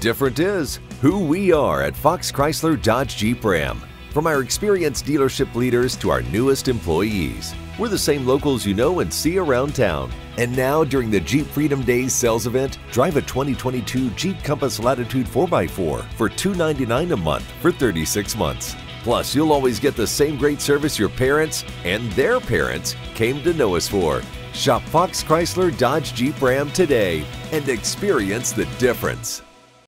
Different is who we are at Fox Chrysler Dodge Jeep Ram. From our experienced dealership leaders to our newest employees, we're the same locals you know and see around town. And now, during the Jeep Freedom Days sales event, drive a 2022 Jeep Compass Latitude 4x4 for $299 a month for 36 months. Plus, you'll always get the same great service your parents and their parents came to know us for. Shop Fox Chrysler Dodge Jeep Ram today and experience the difference.